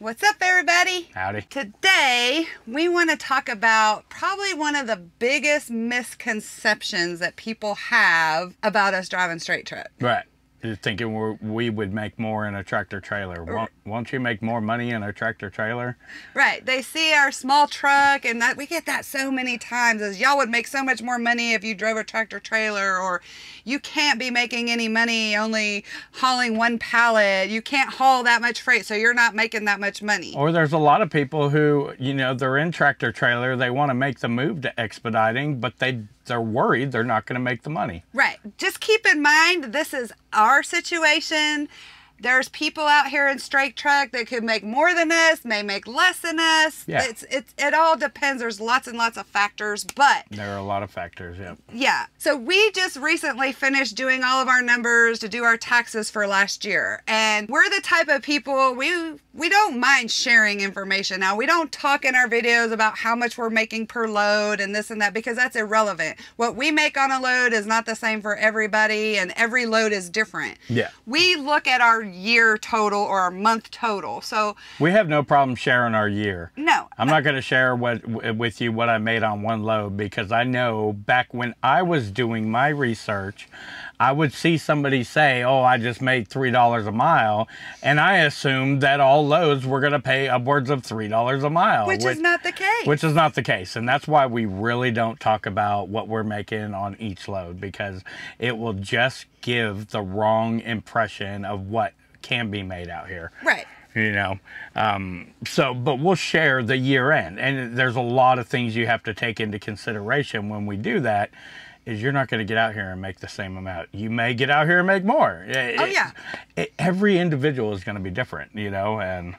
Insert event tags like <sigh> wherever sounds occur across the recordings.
What's up, everybody? Howdy. Today, we want to talk about probably one of the biggest misconceptions that people have about us driving straight truck. Right. You're thinking we would make more in a tractor trailer. Won't, won't you make more money in a tractor trailer? Right. They see our small truck, and that we get that so many times as y'all would make so much more money if you drove a tractor trailer, or you can't be making any money only hauling one pallet. You can't haul that much freight, so you're not making that much money. Or there's a lot of people who, you know, they're in tractor trailer, they want to make the move to expediting, but they they're worried they're not going to make the money. Right. Just keep in mind this is our situation. There's people out here in straight truck that could make more than us, may make less than us. Yeah. It's, it's it all depends. There's lots and lots of factors, but There are a lot of factors, yeah. yeah. So we just recently finished doing all of our numbers to do our taxes for last year. And we're the type of people we we don't mind sharing information. Now, we don't talk in our videos about how much we're making per load and this and that because that's irrelevant. What we make on a load is not the same for everybody and every load is different. Yeah. We look at our year total or our month total. So, We have no problem sharing our year. no. I'm not going to share what with you what I made on one load because I know back when I was doing my research, I would see somebody say, "Oh, I just made three dollars a mile," and I assumed that all loads were going to pay upwards of three dollars a mile, which is not the case. which is not the case, and that's why we really don't talk about what we're making on each load because it will just give the wrong impression of what can be made out here right. you know um, so but we'll share the year end and there's a lot of things you have to take into consideration when we do that is you're not going to get out here and make the same amount you may get out here and make more It- Oh, yeah. it- every individual is going to be different you know and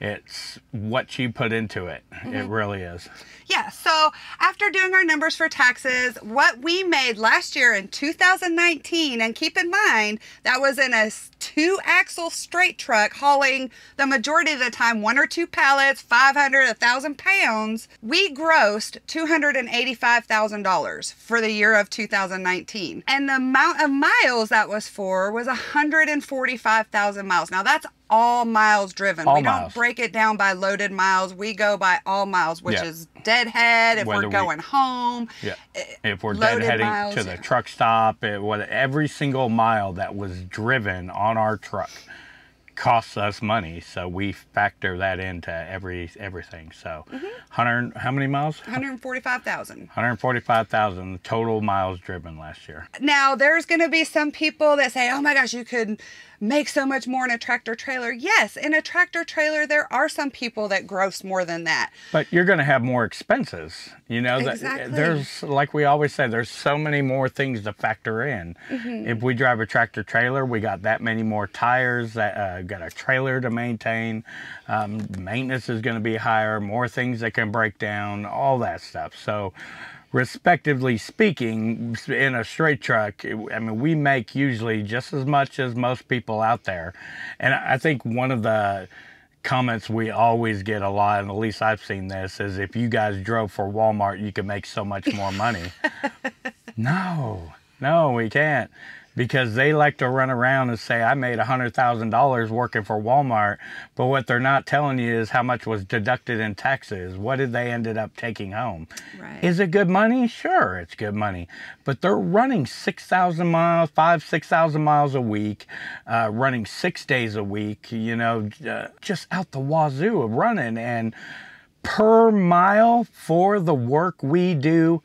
it's what you put into it Mm-hmm. it really is Yeah, so after doing our numbers for taxes, what we made last year in 2019, and keep in mind that was in a two axle straight truck hauling the majority of the time one or two pallets, 500, 1,000 pounds, we grossed $285,000 for the year of 2019. And the amount of miles that was for was 145,000 miles. Now that's all miles driven. All we don't break it down by loaded miles. We go by all miles, which Yeah. is deadhead if Whether we're we- going home. Yeah. eh, If we're deadheading miles, to the yeah. truck stop, it, what, every single mile that was driven on our truck costs us money. So we factor that into every everything. So, Mm-hmm. 100, how many miles? 145,000. 145,000 total miles driven last year. Now, there's going to be some people that say, oh my gosh, you could make so much more in a tractor trailer. Yes, in a tractor trailer, there are some people that gross more than that. But you're going to have more expenses. You know, that Exactly. there's like we always say, there's so many more things to factor in. Mm-hmm. If we drive a tractor trailer, we got that many more tires, that uh, got a trailer to maintain. Um, maintenance is going to be higher, more things that can break down, all that stuff. So, respectively speaking, in a straight truck, I mean, we make usually just as much as most people out there. And I think one of the comments we always get a lot, and at least I've seen this, is if you guys drove for Walmart, you could make so much more money. <laughs> no, no, we can't. Because they like to run around and say, I made $100,000 working for Walmart. But what they're not telling you is how much was deducted in taxes. What did they ended up taking home? Right. Is it good money? Sure, it's good money. But they're running 6,000 miles, five, 6,000 miles a week, uh, running six days a week, you know, uh, just out the wazoo of running. And per mile for the work we do,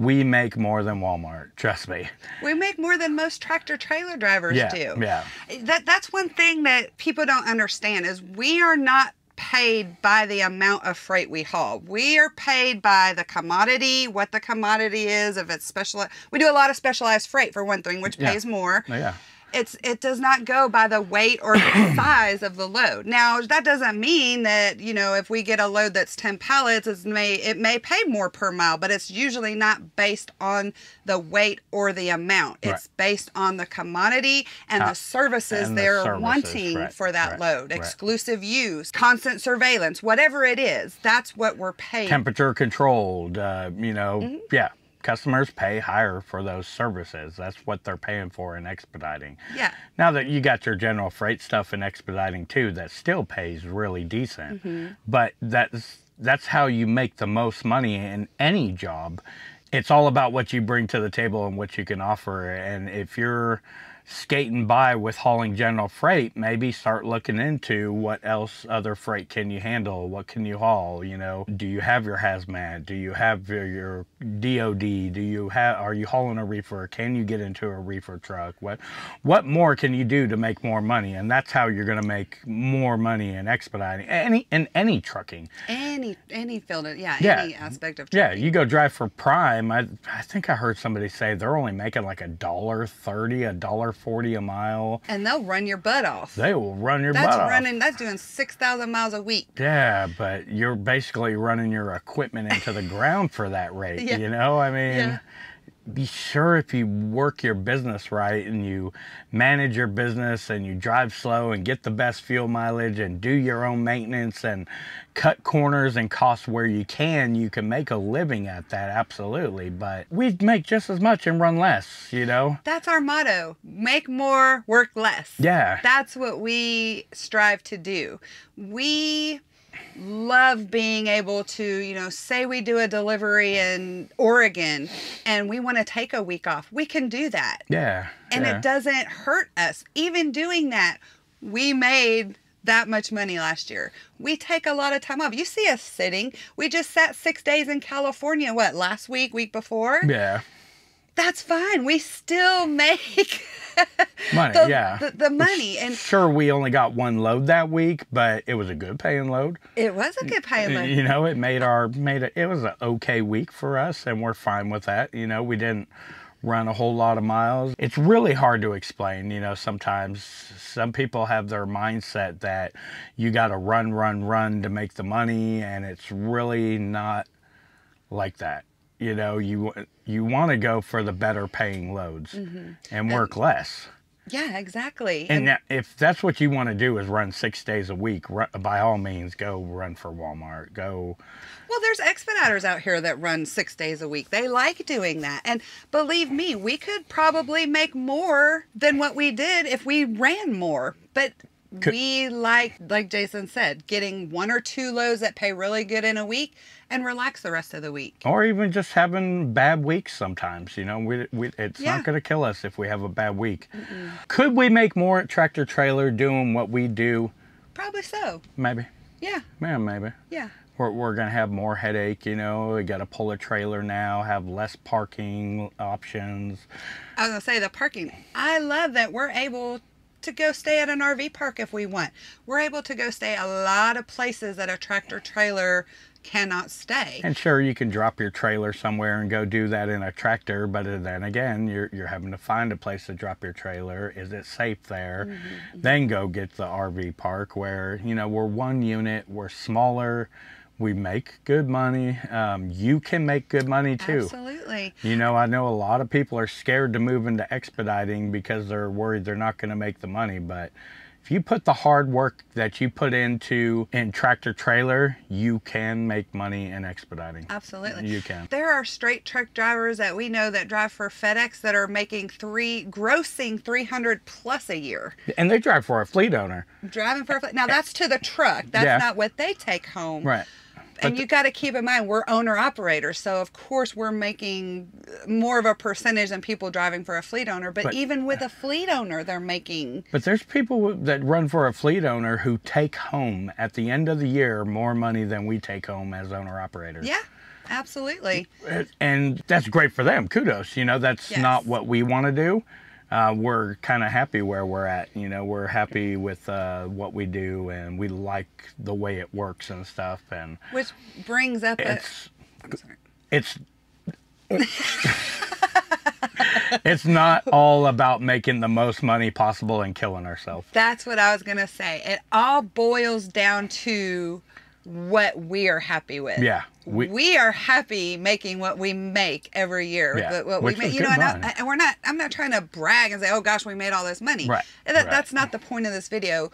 we make more than Walmart. Trust me. We make more than most tractor trailer drivers Yeah, do. yeah. That that's one thing that people don't understand is we are not paid by the amount of freight we haul. We are paid by the commodity, what the commodity is, if it's special. We do a lot of specialized freight for one thing, which Yeah. pays more. Yeah. It's it does not go by the weight or the <clears throat> size of the load. Now that doesn't mean that you know if we get a load that's ten pallets, it may it may pay more per mile, but it's usually not based on the weight or the amount. It's based on the commodity and Uh, the services and they're services, wanting right, for that right, load, right. exclusive use, constant surveillance, whatever it is. That's what we're paying. Temperature controlled, uh, you know, Mm-hmm. yeah. Customers pay higher for those services. That's what they're paying for in expediting. Yeah. Now that you got your general freight stuff in expediting too, that still pays really decent. Mm-hmm. But that's that's how you make the most money in any job. It's all about what you bring to the table and what you can offer. And if you're skating by with hauling general freight, maybe start looking into what else other freight can you handle? What can you haul? You know, do you have your hazmat? Do you have your, your DOD? Do you have? Are you hauling a reefer? Can you get into a reefer truck? What what more can you do to make more money? And that's how you're going to make more money in expediting any in any trucking. Any any field, yeah, Yeah. any aspect of Yeah, you go drive for Prime. I I think I heard somebody say they're only making like a dollar thirty, a dollar forty a mile. and they'll run your butt off. They will run your That's butt off. running. That's doing six thousand miles a week. Yeah, but you're basically running your equipment into the ground for that rate. <laughs> Yeah. You know, I mean, Yeah. Be sure if you work your business right and you manage your business and you drive slow and get the best fuel mileage and do your own maintenance and cut corners and costs where you can, you can make a living at that, absolutely. But we make just as much and run less, you know? That's our motto: make more, work less. Yeah. That's what we strive to do. We love being able to, you know, say we do a delivery in Oregon and we want to take a week off. We can do that. Yeah. And yeah. it doesn't hurt us. Even doing that, we made that much money last year. We take a lot of time off. You see us sitting. We just sat six days in California, what, last week, week before? Yeah. That's fine. We still make <laughs> Money, the, yeah. the, the money. And Sure, we only got one load that week, but it was a good paying load. it was a good paying load. You know, it made our made it. It was an okay week for us, and we're fine with that. You know, we didn't run a whole lot of miles. It's really hard to explain. You know, sometimes some people have their mindset that you got to run, run, run to make the money, and it's really not like that. You know, you you want to go for the better paying loads mm-hmm. and work less. Yeah, exactly. And that- if that's what you want to do is run six days a week, ru- by all means, go run for Walmart. Go, Well, there's expediters out here that run six days a week. They like doing that. And believe me, we could probably make more than what we did if we ran more. But Could- we like, like Jason said, getting one or two lows that pay really good in a week and relax the rest of the week. or even just having bad weeks sometimes. You know, we, we it's Yeah. not going to kill us if we have a bad week. Could we make more at Tractor Trailer doing what we do? Probably so. Maybe. Yeah, Yeah, maybe. yeah. We're, we're going to have more headache, you know. We got to pull a trailer now, have less parking options. I was gonna say the parking. I love that we're able to go stay at an RV park if we want. We're able to go stay a lot of places that a tractor trailer cannot stay. And sure, you can drop your trailer somewhere and go do that in a tractor, but uh, then again, you're, you're having to find a place to drop your trailer. Is it safe there? Mm-hmm, mm-hmm. Then go get the RV park where, you know, we're one unit, we're smaller, we make good money. Um, you can make good money too. Absolutely. You know, I know a lot of people are scared to move into expediting because they're worried they're not going to make the money. But if you put the hard work that you put into in tractor trailer, you can make money in expediting. Absolutely. You can. There are straight truck drivers that we know that drive for FedEx that are making three, grossing 300 plus a year. And they drive for a fleet owner. Driving for a fl- Now that's to the truck. That's Yeah. not what they take home. Right. And you got to keep in mind we're owner operators so of course we're making more of a percentage than people driving for a fleet owner but, But- even with uh, a fleet owner they're making But there's people that run for a fleet owner who take home at the end of the year more money than we take home as owner operators. yeah absolutely and that's great for them. Kudos. You know, that's Yes. not what we want to do. Uh, we're kind of happy where we're at. You know, we're happy with uh, what we do, and we like the way it works and stuff. And which brings up it's I'm sorry. it's it's not all about making the most money possible and killing ourselves. that's what i was gonna say it all boils down to what we are happy with Yeah, we, we- are happy making what we make every year Yeah, but what which we make you know and, I, and we're not i'm not trying to brag and say oh gosh we made all this money Right, that, right. that's not the point of this video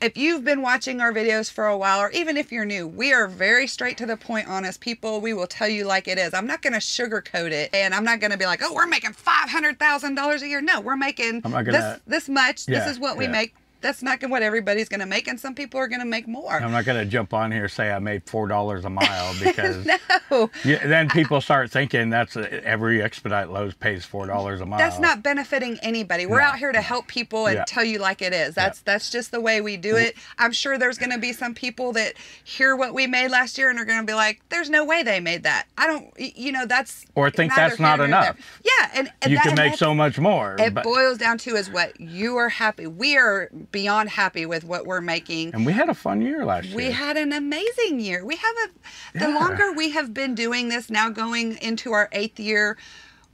if you've been watching our videos for a while, or even if you're new, we are very straight to the point, honest people. We will tell you like it is. I'm not going to sugarcoat it, and I'm not going to be like, oh, we're making five hundred thousand dollars a year. No, we're making I'm this gonna- this much. Yeah, this is what we yeah. make. That's not what everybody's going to make, and some people are going to make more. I'm not going to jump on here say I made four dollars a mile <laughs> because no, yeah, then people start thinking that's uh, every expedite Lowe's pays four dollars a mile. that's not benefiting anybody. We're No, out here to help people and Yeah. tell you like it is. That's that's just the way we do it. I'm sure there's going to be some people that hear what we made last year and are going to be like, "There's no way they made that." I don't, you know, that's Or think that's not here nor there. enough. Yeah, and, and you that- can make so much more. It but- boils down to is what you are happy. We are beyond happy with what we're making. and we had a fun year last year. We had an amazing year. We have a the Yeah. longer we have been doing this, now going into our eighth year,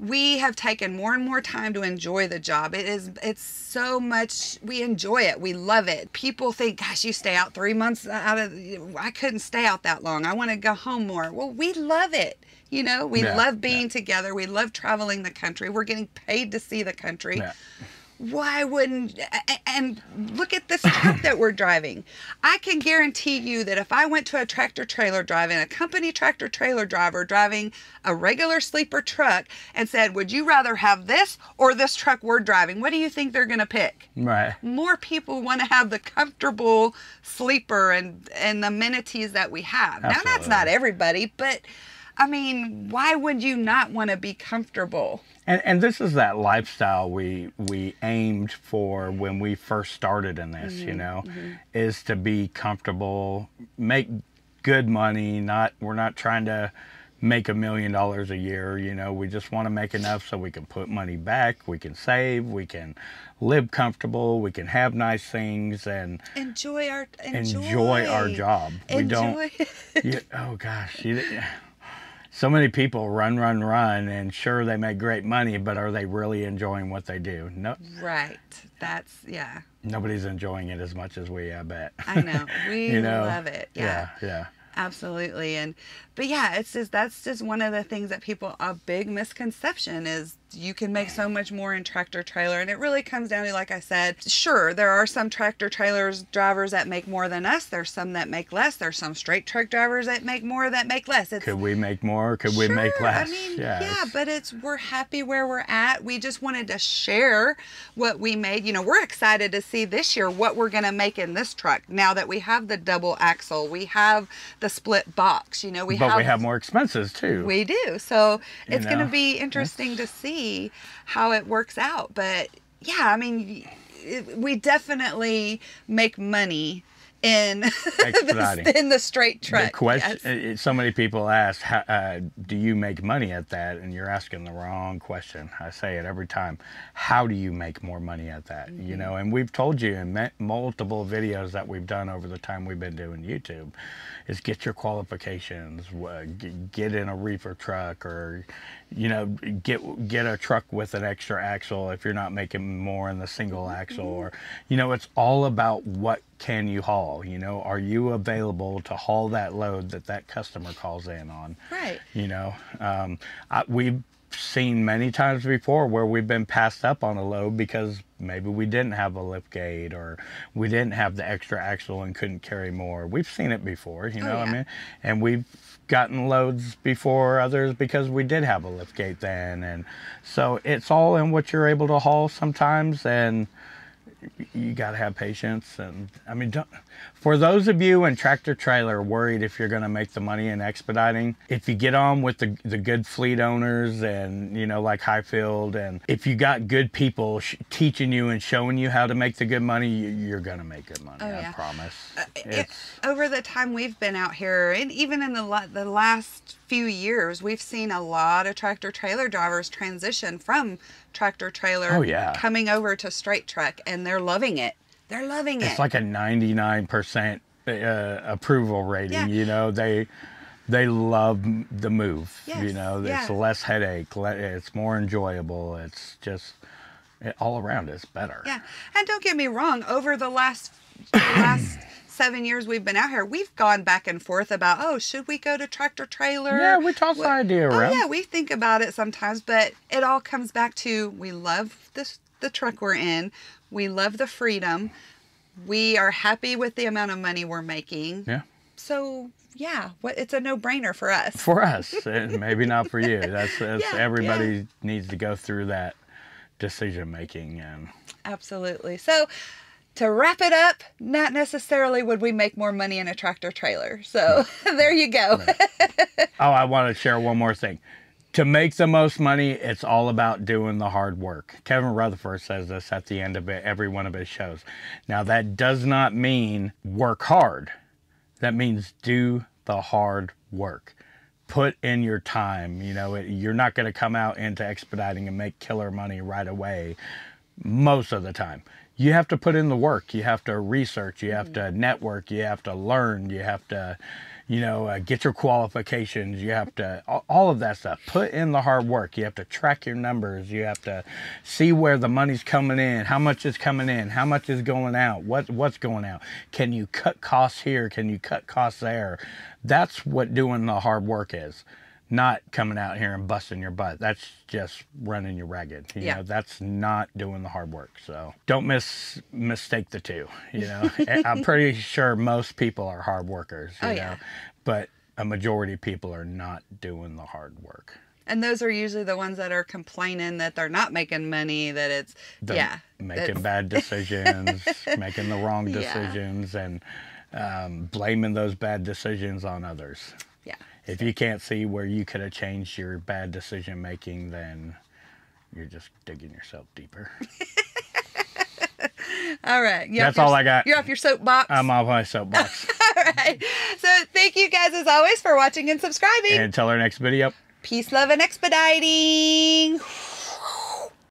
we have taken more and more time to enjoy the job. It is it's so much we enjoy it. We love it. People think, gosh, you stay out three months out of I couldn't stay out that long. I want to go home more. Well, we love it. You know, we Yeah, love being yeah. together. We love traveling the country. We're getting paid to see the country. Why wouldn't and look at this truck that we're driving. I can guarantee you that if i went to a tractor trailer driving a company tractor trailer driver driving a regular sleeper truck and said would you rather have this or this truck we're driving? What do you think they're going to pick? Right. more people want to have the comfortable sleeper and and the amenities that we have. Now that's not everybody but i mean why would you not want to be comfortable? And and this is that lifestyle we we aimed for when we first started in this, Mm-hmm, you know, is to be comfortable, make good money, not we're not trying to make a million dollars a year, you know, we just want to make enough so we can put money back, we can save, we can live comfortable, we can have nice things and enjoy our enjoy, enjoy, our job. We don't <laughs> you, oh gosh, you, so many people run, run, run, and sure they make great money, but are they really enjoying what they do? No, right that's yeah nobody's enjoying it as much as we. I bet. i know <laughs> we You know, love it yeah, yeah, yeah. absolutely and but yeah it's just that's just one of the things that people a big misconception is you can make so much more in tractor trailer and it really comes down to like i said sure there are some tractor trailers drivers that make more than us there's some that make less there's some straight truck drivers that make more that make less it's Could we make more? Could we make Sure, less? I mean, yeah, yeah, but it's we're happy where we're at. We just wanted to share what we made. You know, we're excited to see this year what we're gonna make in this truck. Now that we have the double axle, we have the split box. You know, we but have we have more expenses too. we do. So it's going know, to be interesting to see how it works out. But yeah, I mean, we definitely make money in <laughs> the, in the straight truck. the question yes. uh, so many people ask how, uh, do you make money at that and you're asking the wrong question i say it every time how do you make more money at that Mm-hmm. you know and we've told you in multiple videos that we've done over the time we've been doing youtube is get your qualifications get in a reefer truck or you know get get a truck with an extra axle if you're not making more in the single axle Mm-hmm. or you know it's all about what can you haul? You know are you available to haul that load that that customer calls in on? Right. you know um, I, we've seen many times before where we've been passed up on a load because maybe we didn't have a lift gate or we didn't have the extra axle and couldn't carry more. We've seen it before you Oh, know what yeah. i mean? And we've gotten loads before others because we did have a lift gate then. And so it's all in what you're able to haul sometimes. And you got to have patience and i mean don't, for those of you in tractor trailer worried if you're going to make the money in expediting if you get on with the, the good fleet owners and you know like highfield and if you got good people sh- teaching you and showing you how to make the good money you, you're going to make good money Oh, i yeah. promise uh, it- it's over the time we've been out here, and even in the the last few years, we've seen a lot of tractor trailer drivers transition from tractor trailer Oh, yeah. coming over to straight truck, and they're loving it. They're loving it. it's like a 99% uh, approval rating Yeah. you know they they love the move you know it's yeah. less headache it's more enjoyable it's just it, all around it's better yeah, and don't get me wrong. Over the last the last <clears throat> seven years we've been out here, we've gone back and forth about, oh, should we go to tractor trailer? yeah we toss the idea Oh yeah, we think about it sometimes, but it all comes back to we love this the truck we're in. We love the freedom. We are happy with the amount of money we're making. Yeah. So yeah, what it's a no-brainer for us. For us, and maybe not for you. That's, <laughs> that's Yeah, everybody needs to go through that decision making and Absolutely. So to wrap it up, not necessarily would we make more money in a tractor trailer. So <laughs> there you go. Oh, I want to share one more thing. To make the most money, it's all about doing the hard work. Kevin Rutherford says this at the end of it, every one of his shows. Now, that does not mean work hard. That means do the hard work. Put in your time. You know, it, you're not going to come out into expediting and make killer money right away most of the time. You have to put in the work. You have to research. You have to network. You have to learn. You have to, you know, uh, get your qualifications. You have to, all- all of that stuff. Put in the hard work. You have to track your numbers. You have to see where the money's coming in, how much is coming in, how much is going out, what what's going out. Can you cut costs here? Can you cut costs there? That's what doing the hard work is. Not coming out here and busting your butt. That's just running you ragged. You Yeah. know, that's not doing the hard work. So don't miss mistake the two. You know, <laughs> I'm pretty sure most people are hard workers. You Oh, know, yeah. but a majority of people are not doing the hard work. And those are usually the ones that are complaining that they're not making money, that it's They're yeah. making it's- bad decisions, <laughs> making the wrong Yeah. decisions, and um, blaming those bad decisions on others. If you can't see where you could have changed your bad decision making, then you're just digging yourself deeper. <laughs> All right. You That's your- all I got. You're off your soapbox. I'm off my soapbox. <laughs> all right. So thank you guys as always for watching and subscribing. and until our next video. Peace, love, and expediting.